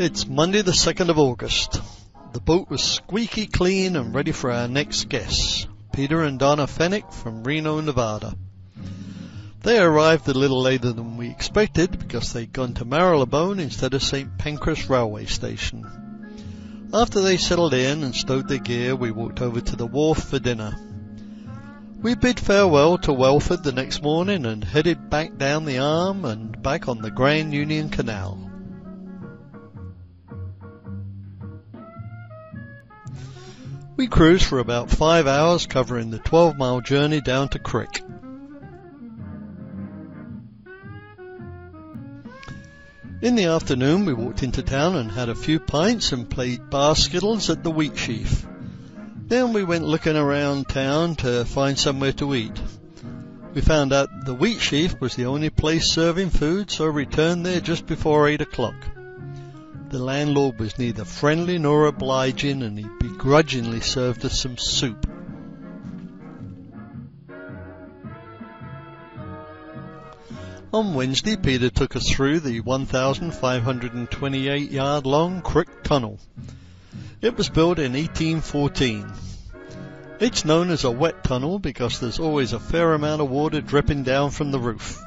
It's Monday the 2nd of August. The boat was squeaky clean and ready for our next guests, Peter and Donna Fenwick from Reno, Nevada. They arrived a little later than we expected because they'd gone to Marylebone instead of St. Pancras railway station. After they settled in and stowed their gear, we walked over to the wharf for dinner. We bid farewell to Welford the next morning and headed back down the Arm and back on the Grand Union Canal. We cruised for about five hours covering the 12 mile journey down to Crick. In the afternoon we walked into town and had a few pints and played bar skittles at the Wheatsheaf. Then we went looking around town to find somewhere to eat. We found out the Wheatsheaf was the only place serving food, so returned there just before eight o'clock. The landlord was neither friendly nor obliging, and he begrudgingly served us some soup. On Wednesday, Peter took us through the 1,528 yard long Crick Tunnel. It was built in 1814. It's known as a wet tunnel because there's always a fair amount of water dripping down from the roof.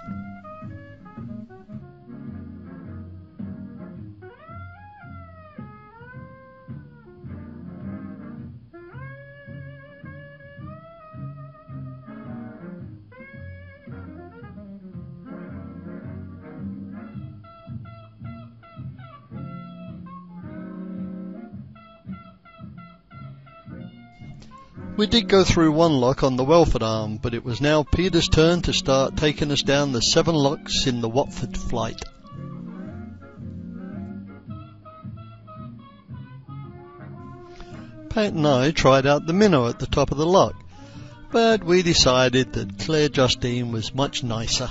We did go through one lock on the Welford arm, but it was now Peter's turn to start taking us down the seven locks in the Watford flight. Pat and I tried out the minnow at the top of the lock, but we decided that Claire Justine was much nicer.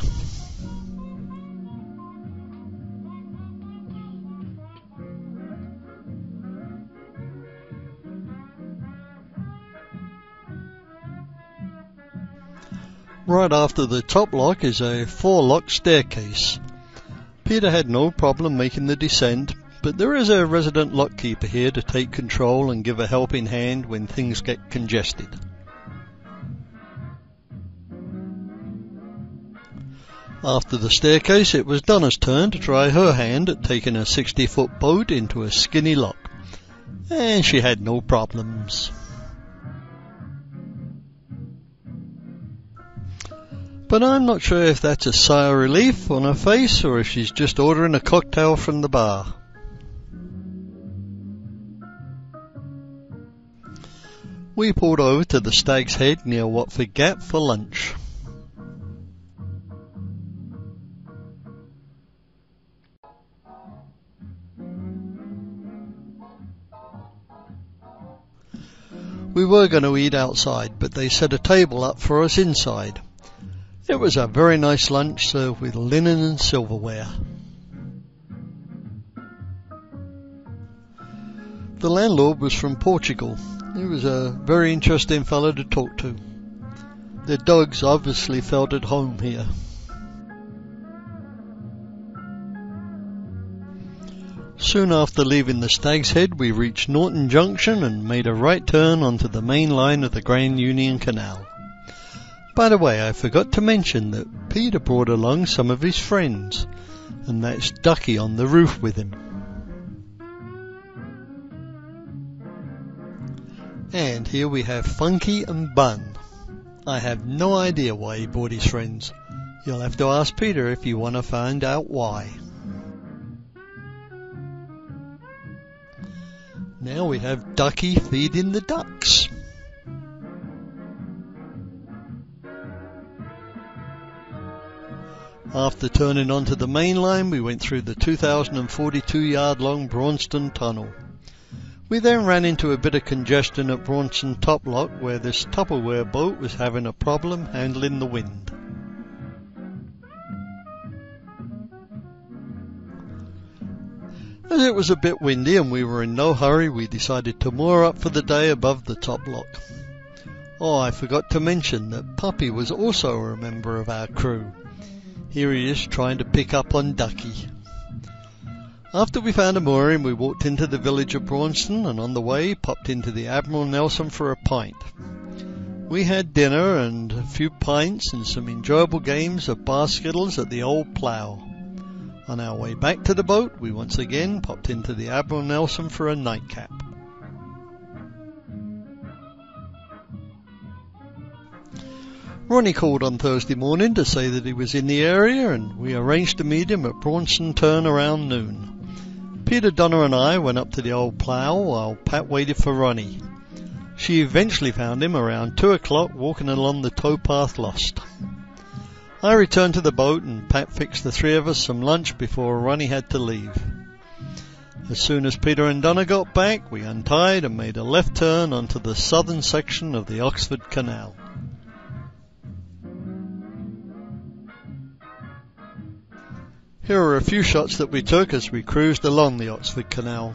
Right after the top lock is a four lock staircase. Peter had no problem making the descent, but there is a resident lockkeeper here to take control and give a helping hand when things get congested. After the staircase, it was Donna's turn to try her hand at taking a 60 foot boat into a skinny lock, and she had no problems. But I'm not sure if that's a sigh of relief on her face or if she's just ordering a cocktail from the bar. We pulled over to the Stag's Head near Watford Gap for lunch. We were going to eat outside, but they set a table up for us inside. It was a very nice lunch served with linen and silverware. The landlord was from Portugal. He was a very interesting fellow to talk to. The dogs obviously felt at home here. Soon after leaving the Stag's Head, we reached Norton Junction and made a right turn onto the main line of the Grand Union Canal. By the way, I forgot to mention that Peter brought along some of his friends, and that's Ducky on the roof with him. And here we have Funky and Bun. I have no idea why he brought his friends. You'll have to ask Peter if you want to find out why. Now we have Ducky feeding the ducks. After turning onto the main line, we went through the 2,042 yard long Braunston Tunnel. We then ran into a bit of congestion at Braunston Top Lock where this Tupperware boat was having a problem handling the wind. As it was a bit windy and we were in no hurry, we decided to moor up for the day above the top lock. Oh, I forgot to mention that Puppy was also a member of our crew. Here he is trying to pick up on Ducky. After we found a mooring, we walked into the village of Braunston and on the way popped into the Admiral Nelson for a pint. We had dinner and a few pints and some enjoyable games of basketballs at the old plough. On our way back to the boat, we once again popped into the Admiral Nelson for a nightcap. Ronnie called on Thursday morning to say that he was in the area and we arranged to meet him at Braunston Turn around noon. Peter Donna and I went up to the old plough while Pat waited for Ronnie. She eventually found him around two o'clock walking along the towpath lost. I returned to the boat and Pat fixed the three of us some lunch before Ronnie had to leave. As soon as Peter and Donna got back, we untied and made a left turn onto the southern section of the Oxford Canal. Here are a few shots that we took as we cruised along the Oxford Canal.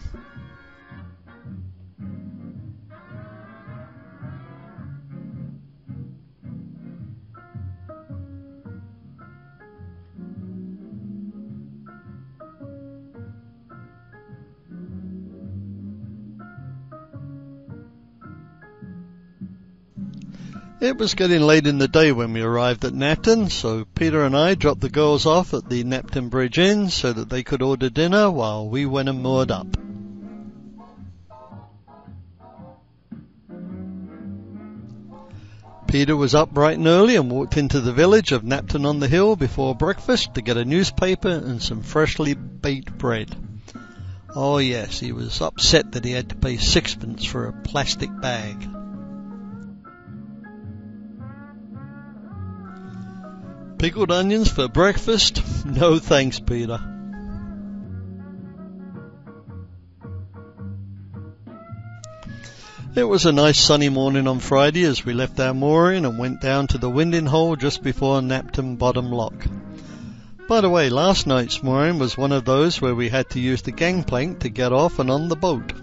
It was getting late in the day when we arrived at Napton, so Peter and I dropped the girls off at the Napton Bridge Inn so that they could order dinner while we went and moored up. Peter was up bright and early and walked into the village of Napton on the Hill before breakfast to get a newspaper and some freshly baked bread. Oh yes, he was upset that he had to pay sixpence for a plastic bag. Pickled onions for breakfast? No thanks, Peter. It was a nice sunny morning on Friday as we left our mooring and went down to the winding hole just before Napton Bottom Lock. By the way, last night's mooring was one of those where we had to use the gangplank to get off and on the boat.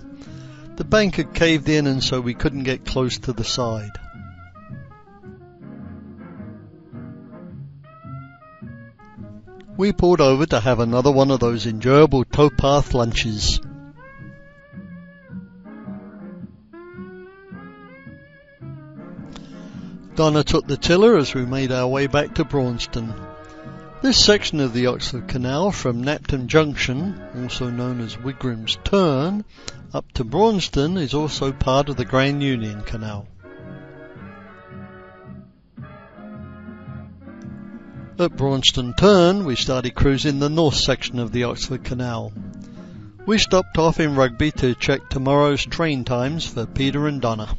The bank had caved in and so we couldn't get close to the side. We pulled over to have another one of those enjoyable towpath lunches. Donna took the tiller as we made our way back to Braunston. This section of the Oxford Canal from Napton Junction, also known as Wigram's Turn, up to Braunston is also part of the Grand Union Canal. At Braunston Turn, we started cruising the north section of the Oxford Canal. We stopped off in Rugby to check tomorrow's train times for Peter and Donna.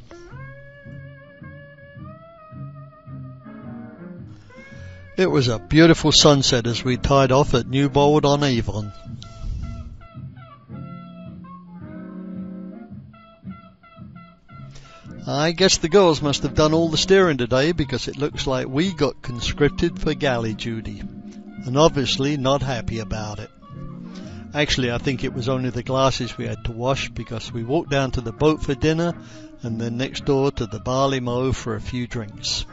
It was a beautiful sunset as we tied off at Newbold on Avon. I guess the girls must have done all the steering today because it looks like we got conscripted for galley duty, and obviously not happy about it. Actually, I think it was only the glasses we had to wash because we walked down to the boat for dinner and then next door to the Barley Mow for a few drinks.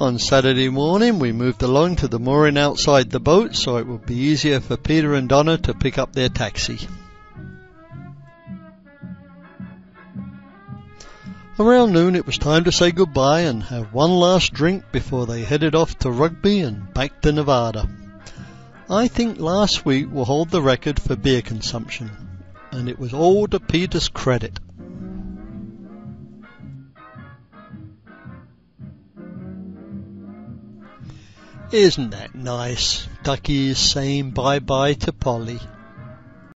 On Saturday morning, we moved along to the mooring outside the boat so it would be easier for Peter and Donna to pick up their taxi. Around noon, it was time to say goodbye and have one last drink before they headed off to Rugby and back to Nevada. I think last week will hold the record for beer consumption, and it was all to Peter's credit. Isn't that nice? Ducky is saying bye-bye to Polly.